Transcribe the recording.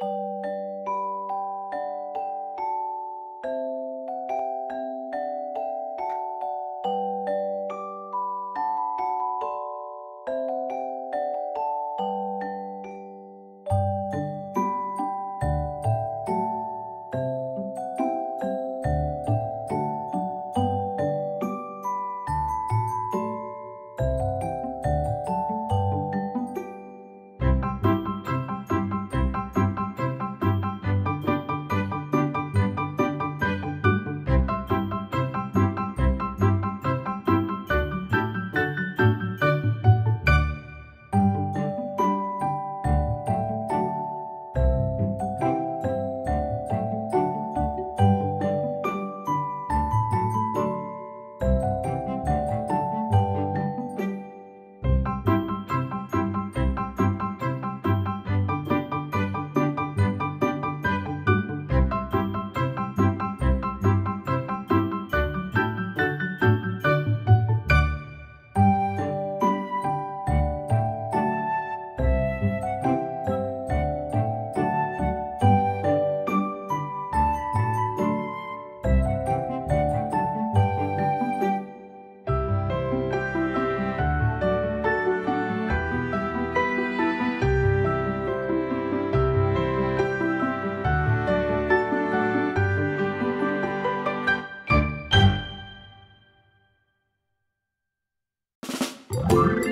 you Bye.